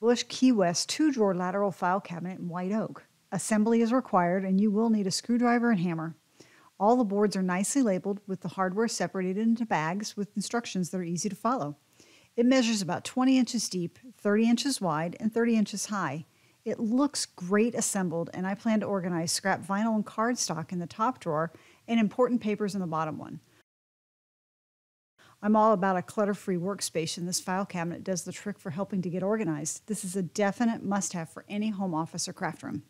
Bush Key West two drawer lateral file cabinet in white oak. Assembly is required and you will need a screwdriver and hammer. All the boards are nicely labeled with the hardware separated into bags with instructions that are easy to follow. It measures about 20 inches deep, 30 inches wide, and 30 inches high. It looks great assembled, and I plan to organize scrap vinyl and cardstock in the top drawer and important papers in the bottom one. I'm all about a clutter free workspace, and this file cabinet does the trick for helping to get organized. This is a definite must have for any home office or craft room.